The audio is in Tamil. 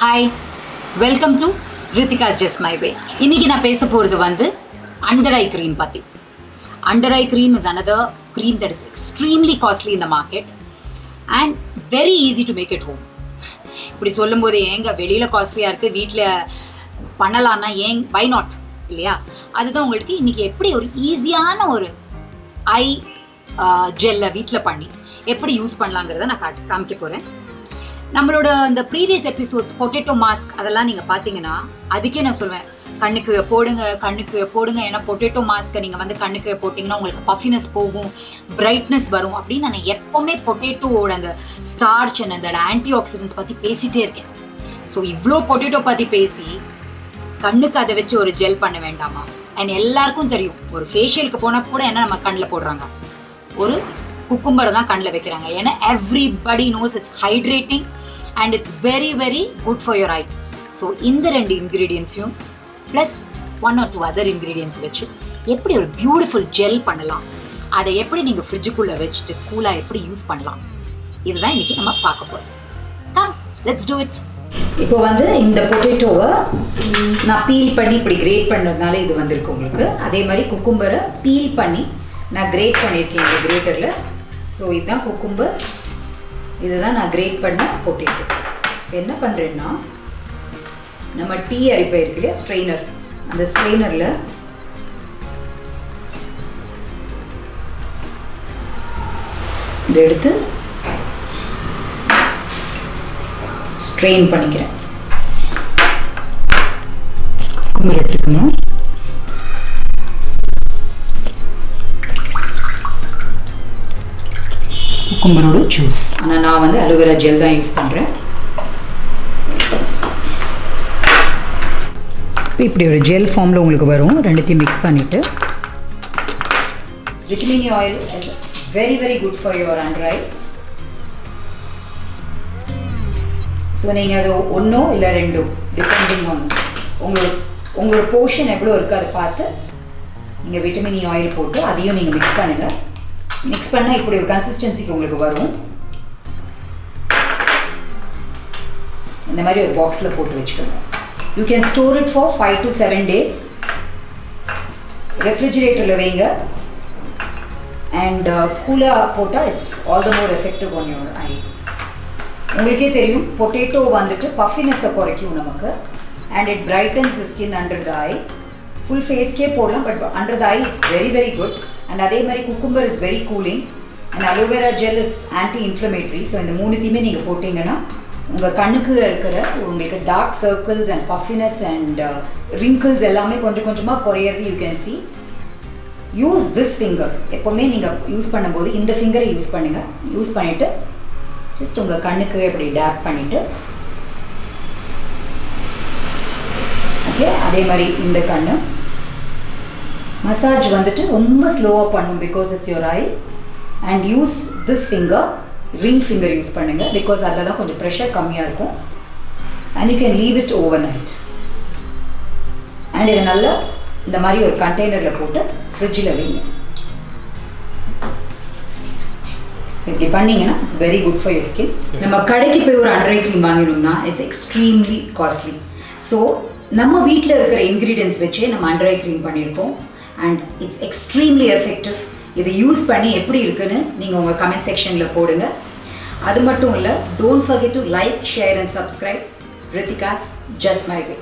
Hi welcome to Rithika's just my way இன்னைக்கு நான் பேச போகிறது வந்து அண்டர் ஐ க்ரீம் பற்றி under eye cream is another cream that is extremely costly இந்த market and very easy to make it home இப்படி சொல்லும்போது ஏங்க வெளியில் காஸ்ட்லியாக இருக்குது வீட்டில் பண்ணலான்னா ஏங் பை நாட் இல்லையா? அதுதான் உங்களுக்கு இன்றைக்கி எப்படி ஒரு ஈஸியான ஒரு ஐ ஜெல்லை வீட்டில் பண்ணி எப்படி யூஸ் பண்ணலாங்கிறத நான் காட்டு காமிக்க போகிறேன் நம்மளோட இந்த ப்ரீவியஸ் எபிசோட்ஸ் பொட்டேட்டோ மாஸ்க் அதெல்லாம் நீங்கள் பார்த்தீங்கன்னா அதுக்கே நான் சொல்வேன். கண்ணுக்கு போடுங்க கண்ணுக்கு போடுங்க. ஏன்னா பொட்டேட்டோ மாஸ்க்கை நீங்கள் வந்து கண்ணுக்கு போட்டிங்கன்னா உங்களுக்கு பஃபினஸ் போகும் பிரைட்னஸ் வரும் அப்படின்னு நான் எப்போவுமே பொட்டேட்டோவோட அந்த ஸ்டார்ச் அண்ட் அந்த ஆன்டி ஆக்சிடென்ட்ஸ் பற்றி பேசிகிட்டே இருக்கேன். ஸோ இவ்வளோ பொட்டேட்டோ பற்றி பேசி கண்ணுக்கு அதை வச்சு ஒரு ஜெல் பண்ண வேண்டாமா? அண்ட் எல்லாருக்கும் தெரியும் ஒரு ஃபேஷியலுக்கு போனால் கூட என்ன நம்ம கண்ணில் போடுறாங்க? ஒரு குக்கும்பரை தான் கண்ணில் வைக்கிறாங்க. ஏன்னா everybody knows it's hydrating and it's very very good for your eye so இந்த ரெண்டு இன்க்ரீடியன்ஸையும் plus one or two other ingredients வச்சு எப்படி ஒரு பியூட்டிஃபுல் ஜெல் பண்ணலாம்? அதை எப்படி நீங்கள் ஃப்ரிட்ஜுக்குள்ளே வச்சுட்டு கூலாக எப்படி யூஸ் பண்ணலாம்? இதுதான் இன்றைக்கி நம்ம பார்க்க போகிறோம் கம் லெட்ஸ் டூ இட் இப்போ வந்து இந்த பொட்டேட்டோவை நான் பீல் பண்ணி இப்படி கிரேட் பண்ணுறதுனால இது வந்திருக்கு உங்களுக்கு. அதே மாதிரி குக்கும்பரை பீல் பண்ணி நான் கிரேட் பண்ணியிருக்கேன் இந்த கிரேட்டரில் ஸோ இதுதான் குக்கும்பர் இதுதான் நான் கிரேட் பண்ண பொட்டேட்டோ. என்ன பண்ணுறேன்னா நம்ம டீ அரிப்பை இருக்கு இல்லையா ஸ்ட்ரெயினர் அந்த ஸ்ட்ரெயினரில் இதை எடுத்து ஸ்ட்ரெயின் பண்ணிக்கிறேன். குக்கும்பர் எடுத்துக்கணும். குக்கும்பரோட ஜூஸ் ஆனால் நான் வந்து அலோவேரா ஜெல் தான் யூஸ் பண்ணுறேன் இப்படி ஒரு ஜெல் ஃபார்மில் உங்களுக்கு வரும். ரெண்டுத்தையும் மிக்ஸ் பண்ணிவிட்டு vitamin E oil is very very good for your under eye so நீங்கள் அது ஒன்றோ இல்லை ரெண்டோ டிபெண்டிங் ஆன் உங்களோட உங்களோட போர்ஷன் எவ்வளோ இருக்குது அதை பார்த்து நீங்கள் விட்டமினி ஆயில் போட்டு அதையும் நீங்கள் மிக்ஸ் பண்ணுங்கள் மிக்ஸ் பண்ணால் இப்படி ஒரு கன்சிஸ்டன்சிக்கு உங்களுக்கு வரும். இந்த மாதிரி ஒரு பாக்ஸில் போட்டு வச்சுக்கணும் you can store it for five to seven days ரெஃப்ரிஜிரேட்டரில் வைங்க. அண்ட் கூலாக போட்டால் it's all the more effective on your eye உங்களுக்கே தெரியும் பொட்டேட்டோ வந்துட்டு பஃபினஸை குறைக்கும் நமக்கு. And it brightens the skin under the eye full ஃபேஸ்க்கே போடலாம் but under the eye it's very very good and அதே மாதிரி cucumber is very cooling and aloe vera gel is anti inflammatory so இந்த மூணுத்தையுமே நீங்கள் போட்டிங்கன்னா உங்கள் கண்ணுக்கு இருக்கிற உங்களுக்கு dark circles and puffiness and wrinkles எல்லாமே கொஞ்சம் கொஞ்சமாக குறையிறது you can see use this finger எப்போவுமே நீங்கள் யூஸ் பண்ணும்போது இந்த ஃபிங்கரை யூஸ் பண்ணுங்கள் யூஸ் பண்ணிவிட்டு ஜஸ்ட் உங்கள் கண்ணுக்கு இப்படி டேப் பண்ணிவிட்டு ஓகே அதே மாதிரி இந்த கண்ணு. மசாஜ் வந்துட்டு ரொம்ப ஸ்லோவாக பண்ணும் because it's your eye and use this finger ring finger use பண்ணுங்கள் பிகாஸ் அதில் தான் கொஞ்சம் ப்ரெஷர் கம்மியாக இருக்கும். And you can leave it overnight and இதை நல்லா இந்த மாதிரி ஒரு கண்டெய்னரில் போட்டு ஃப்ரிட்ஜில் வைங்க. இப்படி பண்ணிங்கன்னா it's very good for your skin நம்ம கடைக்கு போய் ஒரு அண்டரை க்ரீம் வாங்கினோம்னா இட்ஸ் எக்ஸ்ட்ரீம்லி காஸ்ட்லி ஸோ நம்ம வீட்டில் இருக்கிற இன்க்ரீடியன்ஸ் வச்சே நம்ம அண்டரை க்ரீம் பண்ணியிருக்கோம். அண்ட் இட்ஸ் எக்ஸ்ட்ரீம்லி எஃபெக்டிவ் இதை யூஸ் பண்ணி எப்படி இருக்குன்னு நீங்கள் உங்கள் கமெண்ட் செக்ஷனில் போடுங்க. அது மட்டும் இல்லை don't forget to like share and subscribe Rithika's just my way